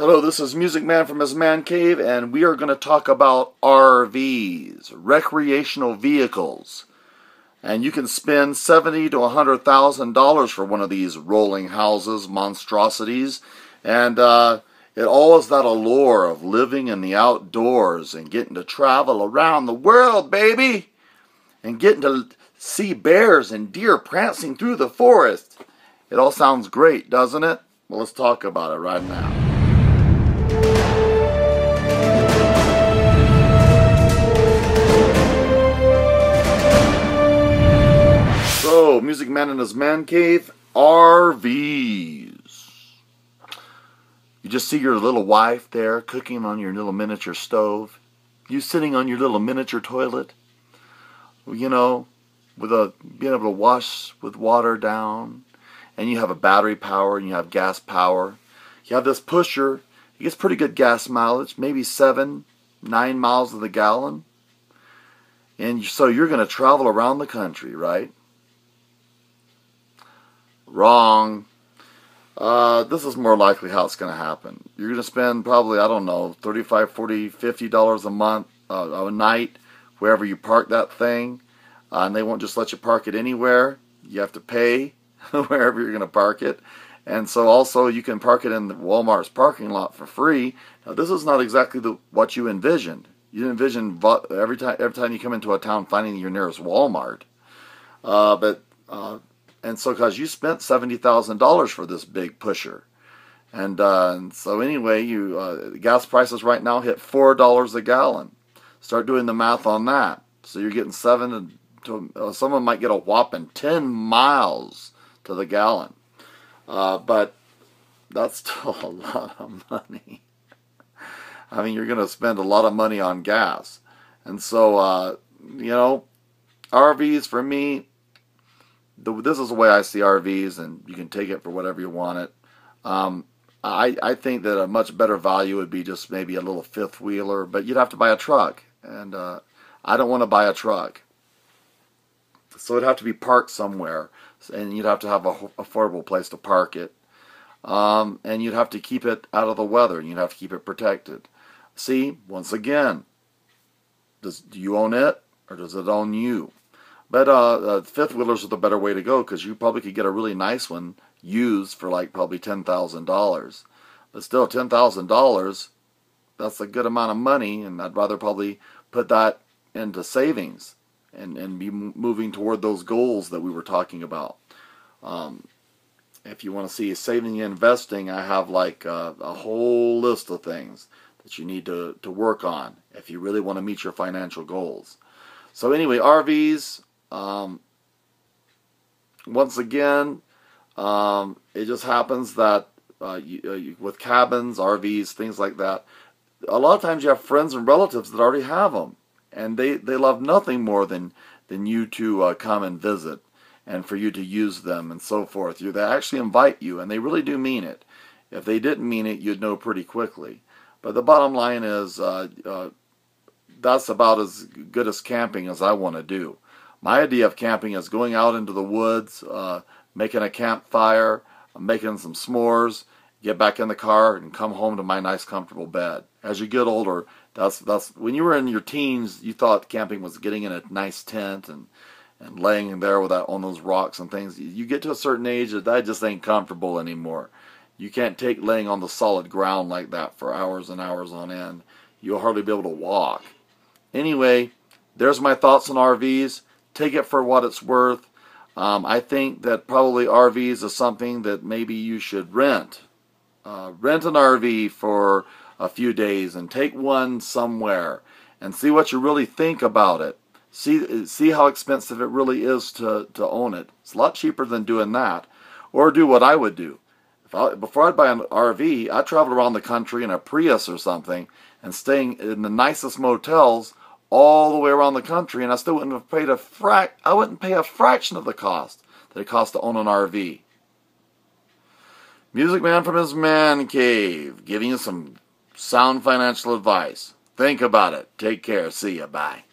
Hello, this is Music Man from his man cave, and we are going to talk about RVs, recreational vehicles. And you can spend seventy to a hundred thousand dollars for one of these rolling houses, monstrosities, and uh, it all is that allure of living in the outdoors and getting to travel around the world, baby, and getting to see bears and deer prancing through the forest. It all sounds great, doesn't it? Well, let's talk about it right now. Music Man in his man cave, RVs. You just see your little wife there cooking on your little miniature stove. You sitting on your little miniature toilet. You know, with a being able to wash with water down, and you have a battery power and you have gas power. You have this pusher. It gets pretty good gas mileage, maybe seven, nine miles of the gallon. And so you're going to travel around the country, right? Wrong. Uh, this is more likely how it's going to happen. You're going to spend probably, I don't know, 35 40 $50 a month, uh, a night, wherever you park that thing. Uh, and they won't just let you park it anywhere. You have to pay wherever you're going to park it. And so also you can park it in the Walmart's parking lot for free. Now this is not exactly the, what you envisioned. You envision every time every time you come into a town finding your nearest Walmart. Uh, but uh, and so because you spent seventy thousand dollars for this big pusher, and, uh, and so anyway, you uh, gas prices right now hit four dollars a gallon. Start doing the math on that. So you're getting seven to uh, someone might get a whopping ten miles to the gallon, uh, but that's still a lot of money. I mean, you're going to spend a lot of money on gas, and so uh, you know, RVs for me the, this is the way I see RVs, and you can take it for whatever you want it. Um, I, I think that a much better value would be just maybe a little fifth wheeler, but you'd have to buy a truck, and uh, I don't want to buy a truck. So it'd have to be parked somewhere, and you'd have to have a affordable place to park it, um, and you'd have to keep it out of the weather, and you'd have to keep it protected. See, once again, does do you own it or does it own you? But uh, uh, fifth wheelers are the better way to go because you probably could get a really nice one used for like probably ten thousand dollars. But still, ten thousand dollars, that's a good amount of money, and I'd rather probably put that into savings and and be moving toward those goals that we were talking about. Um, if you want to see saving and investing, I have like a, a whole list of things that you need to, to work on if you really want to meet your financial goals. So anyway, RVs, um, once again, um, it just happens that uh, you, uh, you, with cabins, RVs, things like that, a lot of times you have friends and relatives that already have them, and they, they love nothing more than than you to uh, come and visit and for you to use them and so forth. You, they actually invite you, and they really do mean it. If they didn't mean it, you'd know pretty quickly. But the bottom line is uh, uh, that's about as good as camping as I want to do. My idea of camping is going out into the woods, uh, making a campfire, making some s'mores, get back in the car, and come home to my nice, comfortable bed. As you get older, that's that's when you were in your teens, you thought camping was getting in a nice tent and and laying there with that on those rocks and things. You get to a certain age that that just ain't comfortable anymore. You can't take laying on the solid ground like that for hours and hours on end. You'll hardly be able to walk. Anyway, there's my thoughts on RVs take it for what it's worth. Um, I think that probably RVs is something that maybe you should rent. Uh, rent an RV for a few days and take one somewhere and see what you really think about it. See see how expensive it really is to, to own it. It's a lot cheaper than doing that. Or do what I would do. I, before I'd buy an RV, I'd travel around the country in a Prius or something and staying in the nicest motels all the way around the country, and I still wouldn't have paid a frac. I wouldn't pay a fraction of the cost that it costs to own an RV. Music Man from his man cave, giving you some sound financial advice. Think about it. Take care. See ya. Bye.